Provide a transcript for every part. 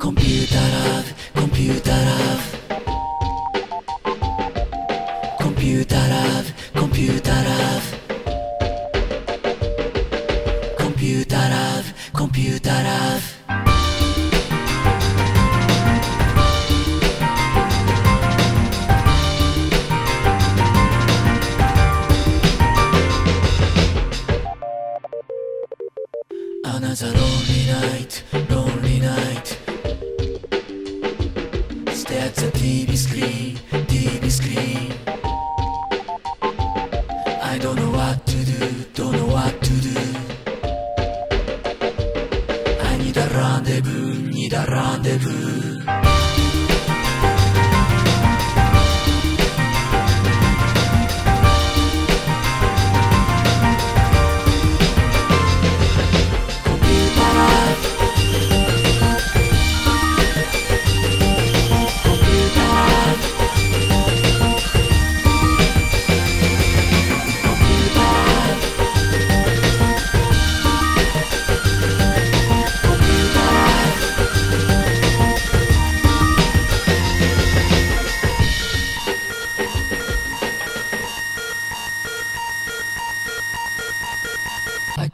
Computer love, computer love. It's a lonely night, lonely night. Stare at the TV screen, TV screen. I don't know what to do, don't know what to do. I need a rendezvous, need a rendezvous.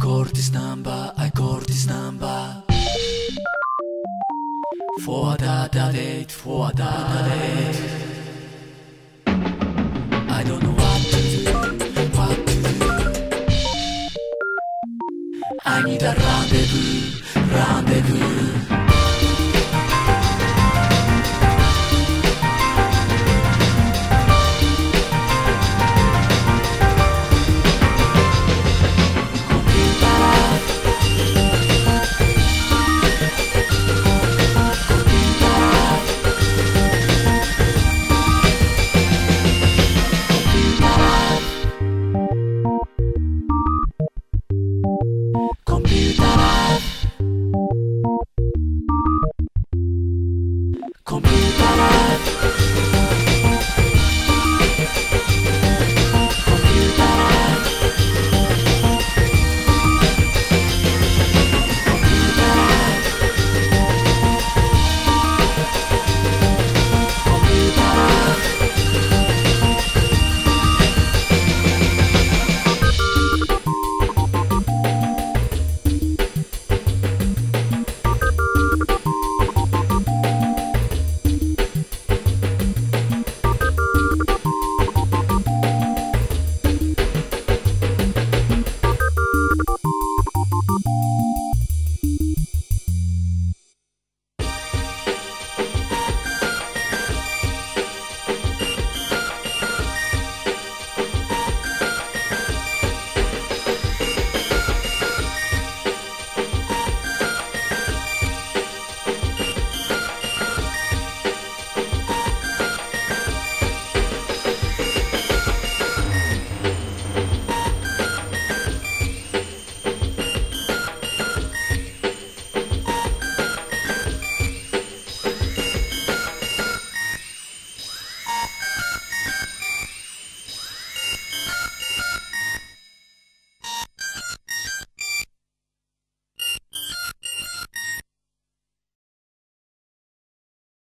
I call this number, I call this number. For the date, for the date. I don't know what to do, what to do. I need a rendezvous, rendezvous.